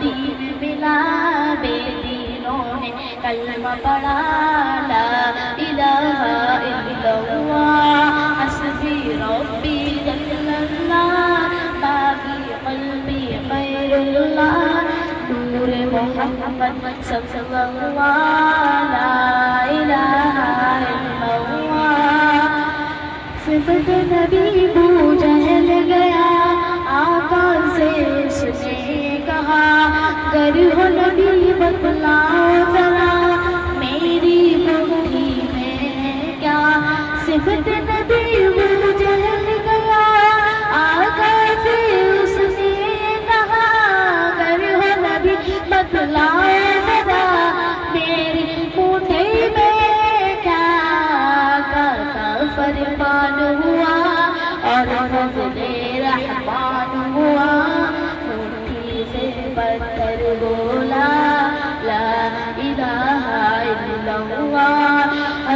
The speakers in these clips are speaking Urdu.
دین ملا بے دینوں نے کلمہ پڑھا لا الہ الا اللہ، حسبی ربی جل اللہ باقی قلبی خیر اللہ، نور محمد صلی اللہ ہو نبی بتلاؤ ذرا، میری بہتی میں کیا؟ صفت نبی بو گیا آقا سے اس نے کہا گر ہو نبی بتلاؤ ذرا، میری مٹھی میں کیا کا فرمان ہوا اور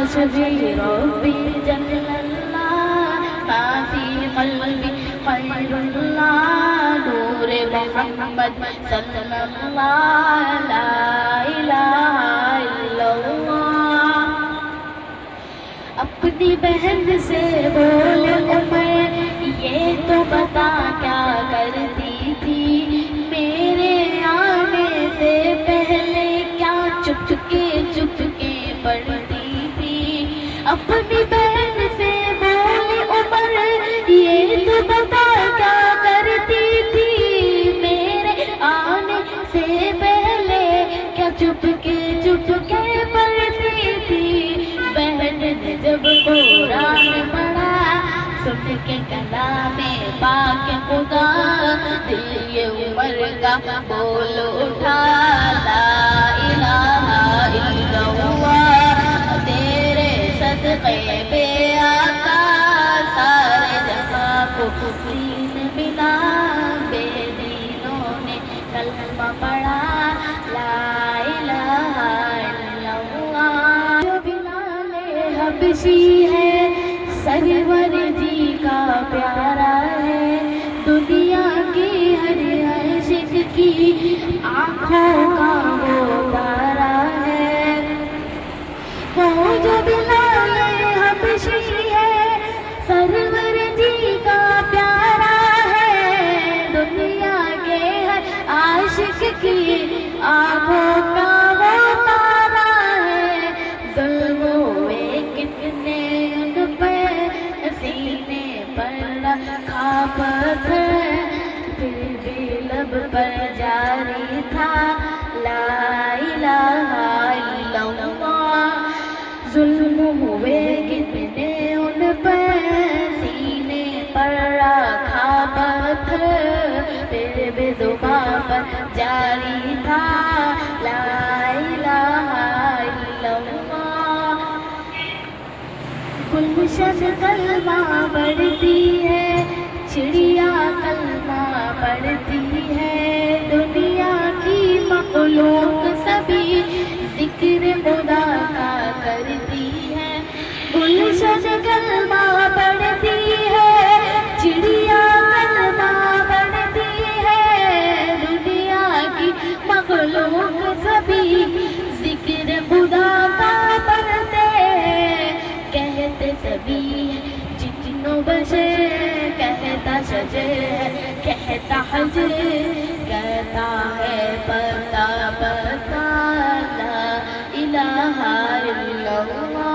اللہ حسبی ربی جل اللہ ما فی قلبی خیر اللہ نور محمد صلی اللہ لا الہ الا اللہ اپنی بہن سے بول اپنی بہن سے بول عمر، یہ تو بتا کیا کرتی تھی۔ میرے آنے سے پہلے کیا چپ کے چپ کے پڑھتی تھی؟ بہن نے جب قرآن پڑھا، سن کے کلام پاک خدا، دل یہ عمر کا بول اٹھا۔ خوشی ہے۔ سرور جی کا پیارا ہے۔ دنیا کی ہر عشق کی آنکھوں کا وہ تارا دعا پر جاری تھا۔ لا الہ الا اللہ۔ گلشن کلمہ پڑھتی ہے، چڑیا کلمہ پڑھتی ہے۔ دنیا کی مخلوق کہتا حجر کہتا ہے پتا پتا لا الہ الا اللہ